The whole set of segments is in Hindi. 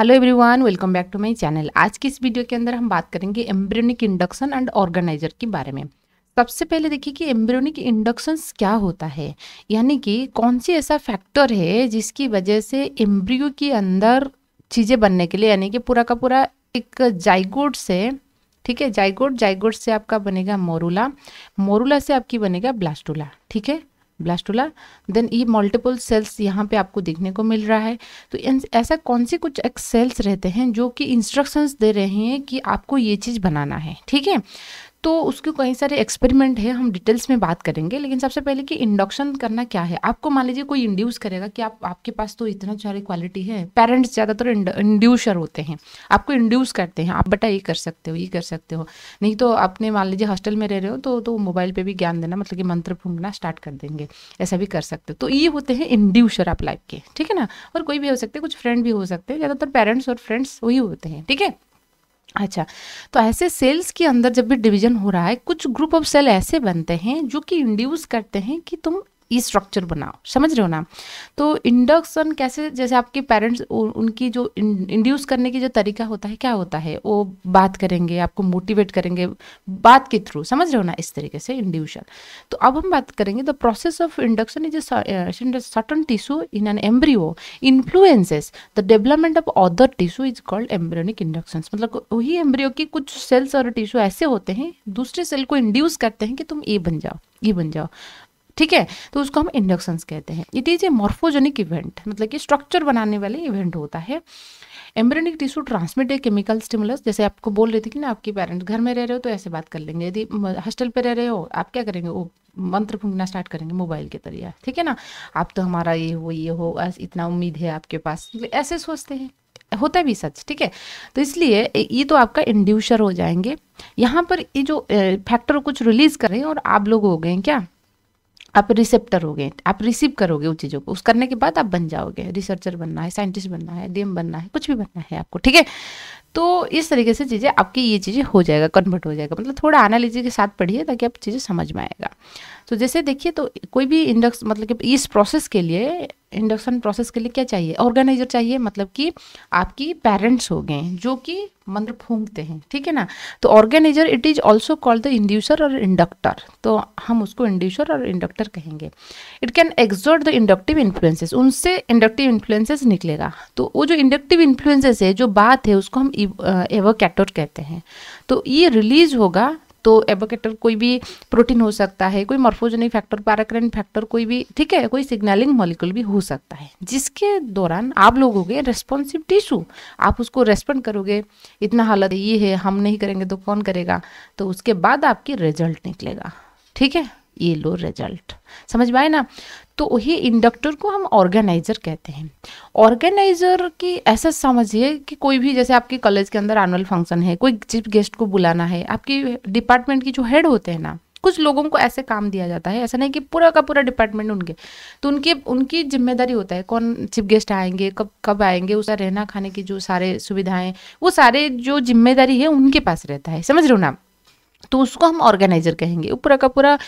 Hello everyone welcome back to my channel आज की इस वीडियो के अंदर हम बात करेंगे एम्ब्रियोनिक इंडक्शन एंड ऑर्गेनाइजर के बारे में। सबसे पहले देखिए कि एम्ब्रियोनिक इंडक्शन क्या होता है। यानी कि कौन सी ऐसा फैक्टर है जिसकी वजह से एम्ब्रियो के अंदर चीज़ें बनने के लिए, यानी कि पूरा का पूरा एक जाइगोड से ठीक है? जाइगोड जाइगोड से आपका बनेगा मोरूला। मोरूला से आपकी बनेगा ब्लास्टूला ठीक है? ब्लास्टोला देन ये मल्टीपल सेल्स यहाँ पे आपको देखने को मिल रहा है। तो ऐसा कौन से कुछ सेल्स रहते हैं जो कि इंस्ट्रक्शंस दे रहे हैं कि आपको ये चीज़ बनाना है, ठीक है? तो उसके कई सारे एक्सपेरिमेंट है, हम डिटेल्स में बात करेंगे, लेकिन सबसे पहले कि इंडक्शन करना क्या है? आपको मान लीजिए कोई इंड्यूस करेगा कि आप, आपके पास तो इतना सारी क्वालिटी है पेरेंट्स ज़्यादातर इंड्यूसर होते हैं, आपको इंड्यूस करते हैं, आप बेटा ये कर सकते हो, ये कर सकते हो, नहीं तो आपने मान लीजिए हॉस्टल में रह रहे हो तो तो मोबाइल पर भी ज्ञान देना मतलब कि मंत्र फूंकना स्टार्ट कर देंगे, ऐसा भी कर सकते हो। तो ये होते हैं इंड्यूसर आप लाइफ के, ठीक है ना? और कोई भी हो सकते हैं कुछ फ्रेंड भी हो सकते हैं, ज़्यादातर पेरेंट्स और फ्रेंड्स वही होते हैं, ठीक है? अच्छा तो ऐसे सेल्स के अंदर जब भी डिवीज़न हो रहा है, कुछ ग्रुप ऑफ़ सेल ऐसे बनते हैं जो कि इंड्यूस करते हैं कि तुम ई स्ट्रक्चर बनाओ। समझ रहे हो ना? तो इंडक्शन कैसे, जैसे आपके पेरेंट्स उनकी जो इंड्यूस करने की जो तरीका होता है, क्या होता है? वो बात करेंगे, आपको मोटिवेट करेंगे बात के थ्रू समझ रहे हो ना? इस तरीके से इंड्यूशन तो अब हम बात करेंगे the process of induction is certain tissue in an embryo influences the development of other tissue is called embryonic induction मतलब वही एम्ब्रियो की कुछ सेल्स और टिश्यू ऐसे होते हैं, दूसरे सेल को इंड्यूस करते हैं कि तुम ये बन जाओ ये बन जाओ। ठीक है? तो उसको हम इंडक्शंस कहते हैं। It is a morphogenic event मतलब कि स्ट्रक्चर बनाने वाले इवेंट होता है। Embryonic tissue transmit a chemical stimulus जैसे आपको बोल रहे थे कि ना, आपके पेरेंट्स घर में रह रहे हो तो ऐसे बात कर लेंगे। यदि हॉस्टल पे रह रहे हो, आप क्या करेंगे? वो मंत्र फूंकना स्टार्ट करेंगे मोबाइल के ज़रिए ठीक है ना? आप तो हमारा ये हो ये हो इतना उम्मीद है आपके पास। ऐसे सोचते हैं। होता भी सच, ठीक है? तो इसलिए ये तो आपका इंड्यूसर हो जाएँगे। यहाँ पर ये जो फैक्टर कुछ रिलीज़ करें और आप लोग हो गए क्या? आप रिसेप्टर हो गए आप रिसीव करोगे उन चीज़ों को। उस करने के बाद आप बन जाओगे। रिसर्चर बनना है, साइंटिस्ट बनना है, डीएम बनना है, कुछ भी बनना है आपको, ठीक है? तो इस तरीके से चीज़ें, आपकी ये चीज़ें हो जाएगा कन्वर्ट हो जाएगा। मतलब थोड़ा एनालिसिस के साथ पढ़िए ताकि आप चीज़ें समझ में आएगा। तो जैसे देखिए तो कोई भी इंडक्स मतलब कि इस प्रोसेस के लिए इंडक्शन प्रोसेस के लिए क्या चाहिए? ऑर्गेनाइजर चाहिए मतलब कि आपकी पेरेंट्स हो गए, जो कि मंत्र फूंकते हैं, ठीक है ना? तो organiser it is also called the inducer और इंडक्टर तो हम उसको इंड्यूसर और इंडक्टर कहेंगे। It can exert the inductive influences उनसे इंडक्टिव इन्फ्लुएंसेस निकलेगा। तो वो जो इंडक्टिव इन्फ्लुएंसेस है, जो बात है, उसको हम एवोकैटोर कहते हैं। तो ये रिलीज़ होगा तो एबोकेटर कोई भी प्रोटीन हो सकता है, कोई मॉर्फोजेनिक फैक्टर, पैराक्रेन फैक्टर, कोई भी, ठीक है, कोई सिग्नलिंग मॉलिक्यूल भी हो सकता है, जिसके दौरान आप लोग हो गए रेस्पॉन्सिव टिश्यू आप उसको रेस्पॉन्ड करोगे, इतना हालत ये है, हम नहीं करेंगे तो कौन करेगा? तो उसके बाद आपकी रिज़ल्ट निकलेगा, ठीक है? ये लो रिज़ल्ट समझ में आए ना? तो वही इंडक्टर को हम ऑर्गेनाइजर कहते हैं। ऑर्गेनाइजर की ऐसा समझिए कि कोई भी जैसे आपके कॉलेज के अंदर एनुअल फ़ंक्शन है, कोई चीफ गेस्ट को बुलाना है, आपकी डिपार्टमेंट की जो हेड होते हैं ना, कुछ लोगों को ऐसे काम दिया जाता है। ऐसा नहीं कि पूरा का पूरा डिपार्टमेंट उनके। तो उनके, उनकी ज़िम्मेदारी होता है कौन चीफ गेस्ट आएँगे, कब कब आएँगे उसका रहना खाने की जो सारे सुविधाएँ, वो सारे जो ज़िम्मेदारी है उनके पास रहता है। समझ रहे हो ना? तो उसको हम ऑर्गेनाइजर कहेंगे। पूरा का पूरा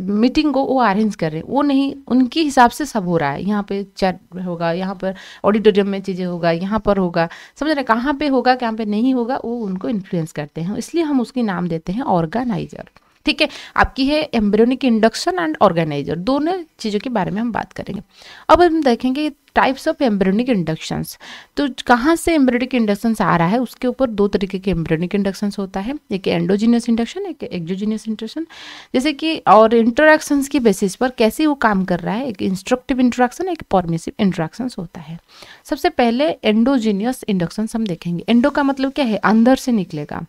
मीटिंग को वो अरेंज कर रहे हैं। वो नहीं, उनके हिसाब से सब हो रहा है। यहाँ पे चैट होगा, यहाँ पर ऑडिटोरियम में चीज़ें होगा, यहाँ पर होगा। समझ रहे कहाँ पे होगा, कहाँ पे नहीं होगा, वो उनको इन्फ्लुएंस करते हैं। इसलिए हम उसकी नाम देते हैं ऑर्गेनाइजर ठीक है? आपकी है एम्ब्रियोनिक इंडक्शन एंड ऑर्गेनाइजर दोनों चीज़ों के बारे में हम बात करेंगे। अब हम देखेंगे टाइप्स ऑफ़ एम्ब्रियोनिक इंडक्शंस तो कहाँ से एम्ब्रियोनिक इंडक्शंस आ रहा है? उसके ऊपर दो तरीके के एम्ब्रियोनिक इंडक्शंस होता है। एक एंडोजीनियस इंडक्शन एक एक्जोजीनियस इंडक्शन जैसे कि और इंटरेक्शंस की बेसिस पर कैसे वो काम कर रहा है? एक इंस्ट्रक्टिव इंट्रैक्शन एक पॉर्मिसिव इंट्रैक्शन होता है। सबसे पहले एंडोजीनियस इंडक्शन हम देखेंगे। एंडो का मतलब क्या है? अंदर से निकलेगा।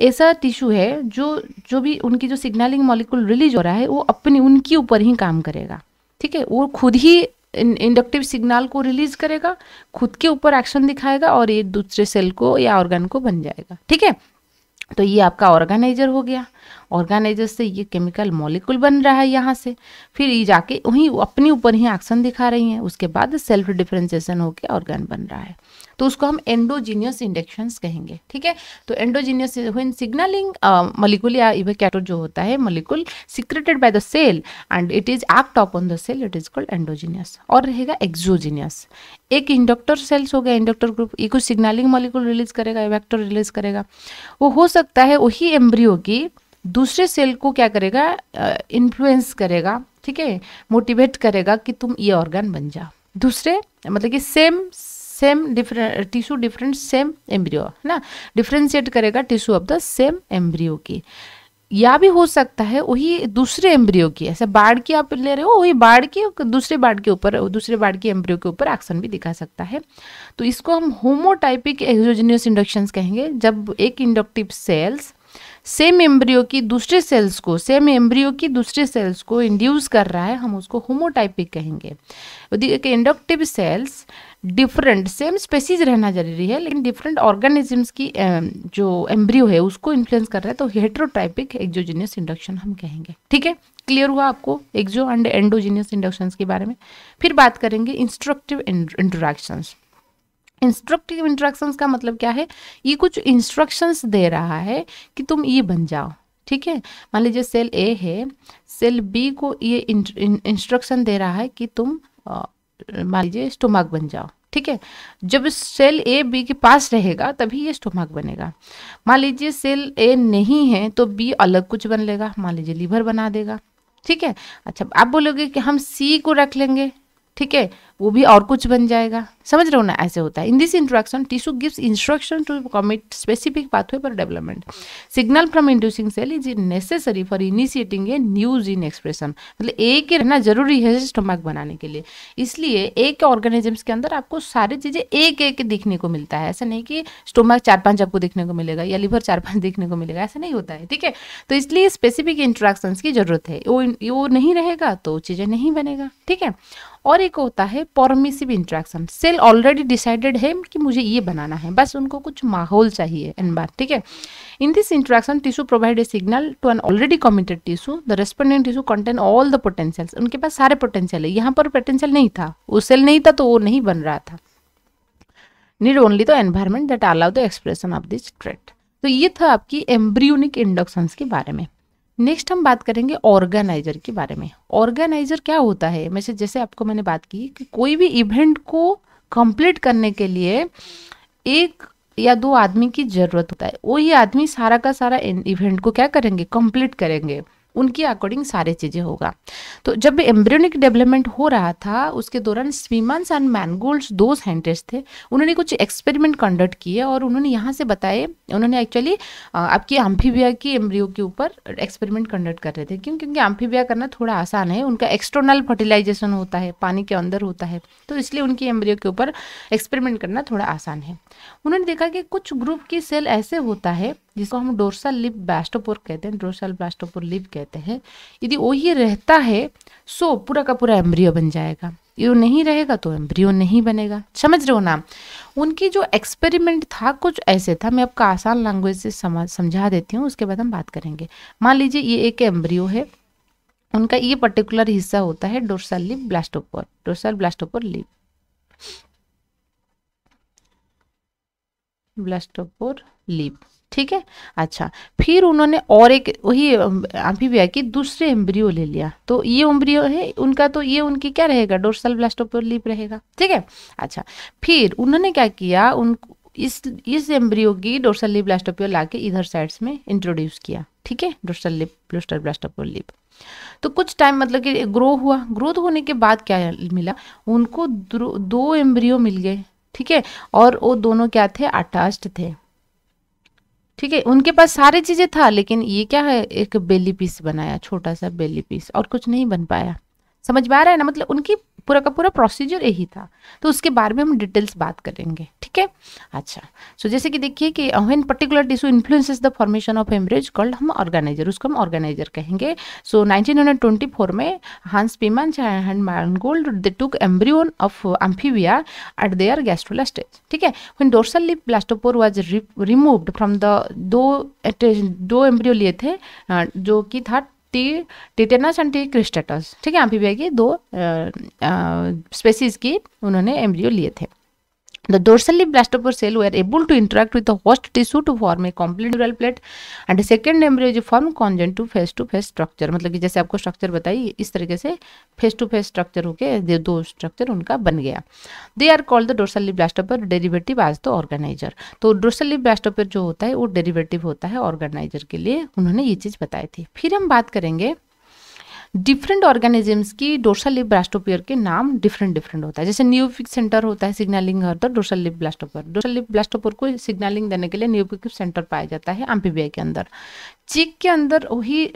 ऐसा टिश्यू है जो जो भी उनकी जो सिग्नलिंग मॉलिक्यूल रिलीज़ हो रहा है, वो अपनी, उनके ऊपर ही काम करेगा। ठीक है? वो खुद ही इंडक्टिव सिग्नल को रिलीज़ करेगा, खुद के ऊपर एक्शन दिखाएगा और ये दूसरे सेल को या ऑर्गन को बन जाएगा। ठीक है? तो ये आपका ऑर्गेनाइजर हो गया। ऑर्गेनाइजर से ये केमिकल मॉलिक्यूल बन रहा है यहाँ से। फिर ये जाके वहीं अपने ऊपर ही एक्शन दिखा रही हैं। उसके बाद सेल्फ डिफ्रेंसिएशन होकर ऑर्गन बन रहा है। तो उसको हम एंडोजीनियस इंडक्शंस कहेंगे, ठीक है? तो एंडोजीनियस व्हेन सिग्नलिंग मलिकुल या इवेकैटो जो होता है molecule secreted by the cell and it is act upon the cell it is called endogenous और रहेगा एक्सोजीनियस एक इंडक्टर सेल्स हो गया इंडक्टर ग्रुप ये कुछ सिग्नलिंग मॉलिक्यूल रिलीज़ करेगा इवेक्टर रिलीज़ करेगा। वो हो सकता है वही एम्ब्रियो की दूसरे सेल को क्या करेगा इन्फ्लुएंस करेगा, ठीक है? मोटिवेट करेगा कि तुम ये ऑर्गन बन जाओ। दूसरे मतलब कि same same different tissue different same embryo है ना? डिफ्रेंशिएट करेगा tissue of the same embryo की। या भी हो सकता है वही दूसरे एम्ब्रियो की, ऐसे बाढ़ की आप ले रहे हो, वही बाढ़ की, दूसरे बाढ़ के ऊपर, दूसरे बाढ़ की एम्ब्रियो के ऊपर एक्शन भी दिखा सकता है। तो इसको हम होमोटाइपिक एक्सोजिनियस इंडक्शन कहेंगे। जब एक इंडक्टिव सेल्स सेम एम्ब्रियो की दूसरे सेल्स को सेम एम्ब्रियो की दूसरे सेल्स को इंड्यूस कर रहा है, हम उसको होमोटाइपिक कहेंगे। Inductive cells different same species रहना ज़रूरी है, लेकिन डिफरेंट ऑर्गेनिजम्स की जो एम्ब्रियो है, उसको इन्फ्लुएंस कर रहा है तो हेट्रोटाइपिक एक्जोजीनियस इंडक्शन हम कहेंगे। ठीक है? क्लियर हुआ आपको? एक्जो एंड एंडोजीनियस इंडक्शन के बारे में? फिर बात करेंगे इंस्ट्रक्टिव इंट्रोडक्शंस इंस्ट्रक्टिव इंस्ट्रक्शंस का मतलब क्या है? ये कुछ इंस्ट्रक्शंस दे रहा है कि तुम ये बन जाओ, ठीक है? मान लीजिए सेल ए है सेल बी को ये इंस्ट्रक्शन दे रहा है कि तुम मान लीजिए स्टोमक बन जाओ, ठीक है? जब सेल ए बी के पास रहेगा, तभी ये स्टोमक बनेगा। मान लीजिए सेल ए नहीं है तो बी अलग कुछ बन लेगा, मान लीजिए लीवर बना देगा, ठीक है? अच्छा आप बोलोगे कि हम सी को रख लेंगे, ठीक है? वो भी और कुछ बन जाएगा। समझ रहे हो ना, ऐसे होता है। In this introduction tissue gives instruction to commit specific pathway for development signal from inducing cell is necessary for initiating a new gene expression मतलब एक ही रहना ज़रूरी है स्टोमक बनाने के लिए। इसलिए एक ऑर्गेनिजम्स के अंदर आपको सारी चीज़ें एक एक दिखने को मिलता है। ऐसा नहीं कि स्टोमक चार पाँच आपको देखने को मिलेगा या लिवर चार पाँच देखने को मिलेगा। ऐसा नहीं होता है, ठीक है? तो इसलिए स्पेसिफिक इंट्रोडक्शन की ज़रूरत है। वो वो नहीं रहेगा तो चीज़ें नहीं बनेगा, ठीक है? और एक होता है permissive interaction cell already decided है कि मुझे ये बनाना है। बस उनको कुछ माहौल चाहिए बार ठीक है? In this interaction tissue provide a signal to an already committed tissue the respondent tissue contain all the potentials उनके पास सारे पोटेंशियल है। यहाँ पर पोटेंशियल नहीं था। वो सेल नहीं था तो वो नहीं बन रहा था। Need only the environment that allow the expression of this trait तो ये था आपकी एम्ब्रियोनिक इंडक्शंस के बारे में। नेक्स्ट हम बात करेंगे ऑर्गेनाइजर के बारे में। ऑर्गेनाइजर क्या होता है? मैं जैसे आपको मैंने बात की कि कोई भी इवेंट को कंप्लीट करने के लिए एक या दो आदमी की ज़रूरत होता है। वही आदमी सारा का सारा इवेंट को क्या करेंगे? कंप्लीट करेंगे। उनकी अकॉर्डिंग सारे चीज़ें होगा। तो जब एम्ब्रियोनिक डेवलपमेंट हो रहा था, उसके दौरान स्वीमन्स एंड मैनगोल्ड्स दो साइंटिस्ट थे, उन्होंने कुछ एक्सपेरिमेंट कंडक्ट किए और उन्होंने यहाँ से बताए, उन्होंने एक्चुअली आपकी एम्फीबिया की एम्ब्रियो के ऊपर एक्सपेरिमेंट कंडक्ट कर रहे थे। क्यों? क्योंकि एम्फीबिया करना थोड़ा आसान है, उनका एक्सटर्नल फर्टिलाइजेशन होता है, पानी के अंदर होता है तो इसलिए उनकी एम्ब्रियो के ऊपर एक्सपेरिमेंट करना थोड़ा आसान है। उन्होंने देखा कि कुछ ग्रुप की सेल ऐसे होता है जिसको हम डोर्सल लिप बैस्टोपोर कहते हैं डोर्सल ब्लास्टोपोर लिप कहते हैं, यदि वही रहता है सो पूरा का पूरा एम्ब्रियो बन जाएगा। ये नहीं रहेगा तो एम्ब्रियो नहीं बनेगा। समझ रहे हो ना? उनकी जो एक्सपेरिमेंट था, कुछ ऐसे था, मैं आपका आसान लैंग्वेज से समझा देती हूँ, उसके बाद हम बात करेंगे। मान लीजिए ये एक एम्ब्रियो है, उनका ये पर्टिकुलर हिस्सा होता है dorsal lip blastopore dorsal blastopore lip blastopore lip. ठीक है? अच्छा फिर उन्होंने और एक वही एम्फीबिया की दूसरे एम्ब्रियो ले लिया। तो ये एम्ब्रियो है, उनका तो ये उनकी क्या रहेगा? डोर्सल ब्लास्टोपोर लिप रहेगा। ठीक है? अच्छा फिर उन्होंने क्या किया? उन, इस इस एम्ब्रियो की डोर्सल लिप ब्लास्टोपोर लाके इधर साइड्स में इंट्रोड्यूस किया। ठीक है? Dorsal lip dorsal blastopore lip. तो कुछ टाइम मतलब कि ग्रो हुआ। ग्रोथ होने के बाद क्या मिला? उनको दो एम्ब्रियो मिल गए। ठीक है? और वो दोनों क्या थे? अटैच्ड थे। ठीक है? उनके पास सारी चीज़ें था, लेकिन ये क्या है? एक बेली पीस बनाया, छोटा सा बेली पीस और कुछ नहीं बन पाया। समझ में आ रहा है ना? मतलब उनकी पूरा का पूरा प्रोसीजर यही था। तो उसके बारे में हम डिटेल्स बात करेंगे ठीक है? अच्छा सो so, जैसे कि देखिए कि when particular tissue influences the formation of embryos called हम ऑर्गेनाइजर उसको हम ऑर्गेनाइजर कहेंगे। सो 1924 में Hans Spemann and Mangold they took embryos of amphibia at their gastrula stage ठीक है? When dorsal lip blastopore was removed from the दो दो एम्ब्रियो लिए थे जो कि था T taeniatus and T cristatus ठीक है एम्फीबिया की दो स्पेसीज की उन्होंने एम्ब्रियो लिए थे. The dorsal lip blastoper cell were able to interact with the host tissue to form a complete neural plate and second embryo is formed conjoined to face to face structure मतलब कि जैसे आपको स्ट्रक्चर बताई इस तरीके से फेस टू फेस स्ट्रक्चर होके दो स्ट्रक्चर उनका बन गया they are called the dorsal blastopore derivative as the organiser तो डोर्सल ब्लास्टोपर जो होता है वो डेरिवेटिव होता है ऑर्गेनाइजर के लिए उन्होंने ये चीज़ बताई थी फिर हम बात करेंगे डिफरेंट ऑर्गेनिजम्स की डोर्सल लिप ब्लास्टोपियर के नाम डिफरेंट डिफरेंट होता है। जैसे न्यूपिक सेंटर होता है सिग्नलिंग होता तो dorsal lip blastopore dorsal lip blastopore को सिग्नलिंग देने के लिए न्यूपिक सेंटर पाया जाता है एम्पीबिया के अंदर। चिक के अंदर वही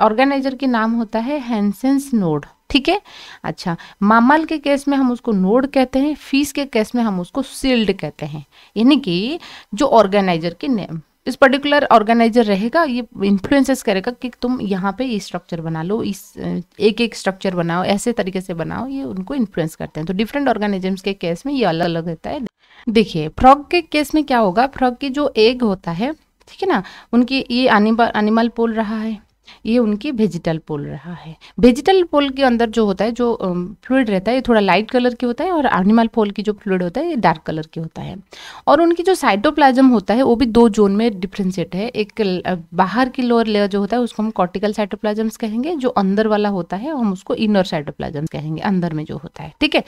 ऑर्गेनाइजर के नाम होता है हैंसेंस नोड ठीक है? अच्छा मामल के केस में हम उसको नोड कहते हैं फ़ीस के केस में हम उसको सील्ड कहते हैं। यानी कि जो ऑर्गेनाइजर के नेम इस पर्टिकुलर ऑर्गेनाइजर रहेगा, ये इन्फ्लुएंसेस करेगा कि तुम यहाँ पे ये स्ट्रक्चर बना लो, इस एक एक स्ट्रक्चर बनाओ, ऐसे तरीके से बनाओ, ये उनको इन्फ्लुएंस करते हैं। तो डिफरेंट ऑर्गेनिजम्स के केस में ये अलग अलग रहता है। देखिए फ्रॉग के केस में क्या होगा? फ्रॉग की जो एग होता है, ठीक है ना? उनकी ये एनिमल एनिमल पोल रहा है। ये उनकी वेजिटल पोल रहा है। वेजिटल पोल के अंदर जो होता है, जो फ्लूड रहता है, ये थोड़ा लाइट कलर की होता है और एनिमल पोल की जो फ्लूड होता है, ये डार्क कलर की होता है। और उनकी जो साइटोप्लाज्म होता है, वो भी दो जोन में डिफ्रेंशिएट है। एक बाहर की लोअर लेयर जो होता है, उसको हम कॉर्टिकल साइटोप्लाज्म्स कहेंगे, जो अंदर वाला होता है, हम उसको इनर साइटोप्लाज्म कहेंगे, अंदर में जो होता है। ठीक है?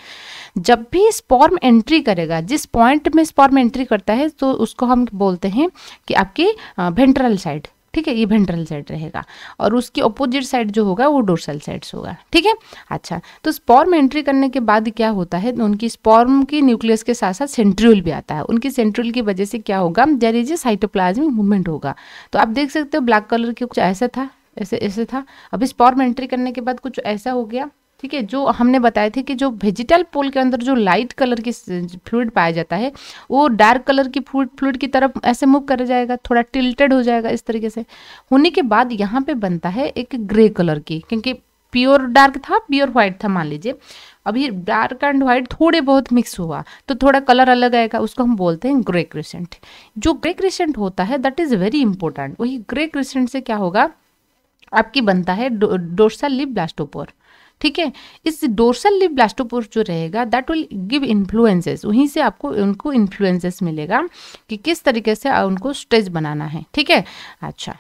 जब भी स्पॉर्म एंट्री करेगा, जिस पॉइंट में स्पॉर्म एंट्री करता है तो उसको हम बोलते हैं कि आपकी वेंट्रल साइड ठीक है, ये वेंट्रल साइड रहेगा। और उसकी अपोजिट साइड जो होगा, वो डोर्सल साइड्स होगा। ठीक है? अच्छा तो स्पॉर्म एंट्री करने के बाद क्या होता है? उनकी स्पॉर्म की न्यूक्लियस के साथ साथ सेंट्रियल भी आता है। उनकी सेंट्रियल की वजह से क्या होगा? There is a cytoplasmic movement होगा। तो आप देख सकते हो ब्लैक कलर के कुछ ऐसा था, ऐसे ऐसे था। अभी स्पॉर्म एंट्री करने के बाद कुछ ऐसा हो गया। ठीक है, जो हमने बताए थे कि जो वेजिटल पोल के अंदर जो लाइट कलर की फ्लूड पाया जाता है, वो डार्क कलर की फ्लूड फ्लूड की तरफ़ ऐसे मूव कर जाएगा, थोड़ा टिल्टेड हो जाएगा इस तरीके से। होने के बाद यहाँ पे बनता है एक ग्रे कलर की, क्योंकि प्योर डार्क था प्योर व्हाइट था, मान लीजिए। अभी डार्क एंड व्हाइट थोड़े बहुत मिक्स हुआ तो थोड़ा कलर अलग आएगा, उसको हम बोलते हैं ग्रे क्रिसेंट जो ग्रे क्रिसेंट होता है दैट इज़ वेरी इंपॉर्टेंट वही ग्रे क्रिसेंट से क्या होगा, आपकी बनता है डोर्सल लिप ब्लास्टोपोर। ठीक है? इस डोर्सल लिप ब्लास्टोपोर जो रहेगा दैट विल गिव इन्फ्लुएंसेस वहीं से आपको उनको इन्फ्लुएंसेस मिलेगा कि किस तरीके से उनको स्ट्रेच बनाना है। ठीक है? अच्छा।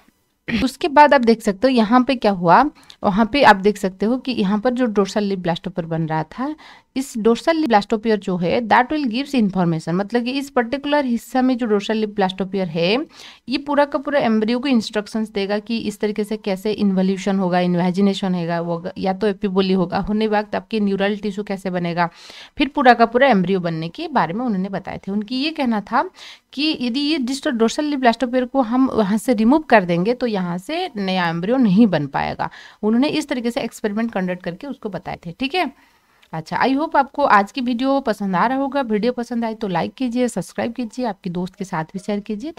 उसके बाद आप देख सकते हो यहाँ पे क्या हुआ? वहाँ पे आप देख सकते हो कि यहाँ पर जो डोर्सल लिप ब्लास्टोपर बन रहा था इस डोर्सल लिप ब्लास्टोपियर जो है दैट विल गिव्स इन्फॉर्मेशन मतलब कि इस पर्टिकुलर हिस्सा में जो डोर्सल लिप ब्लास्टोपियर है, ये पूरा का पूरा एम्ब्रियो को इंस्ट्रक्शंस देगा कि इस तरीके से कैसे इन्वल्यूशन होगा इन्वेजिनेशन होगा या तो एपिबोली होगा, होने वक्त आपके न्यूरल टिश्यू कैसे बनेगा, फिर पूरा का पूरा एम्ब्रियो बनने के बारे में उन्होंने बताए थे। उनकी ये कहना था कि यदि ये डिस्टो डोर्सल लिप ब्लास्टोपियर को हम वहाँ से रिमूव कर देंगे तो यहाँ से नया एम्ब्रियो नहीं बन पाएगा। उन्होंने इस तरीके से एक्सपेरिमेंट कंडक्ट करके उसको बताए थे, ठीक है? अच्छा आई होप आपको आज की वीडियो पसंद आ रहा होगा। वीडियो पसंद आए तो लाइक कीजिए सब्सक्राइब कीजिए, आपके दोस्त के साथ भी शेयर कीजिए।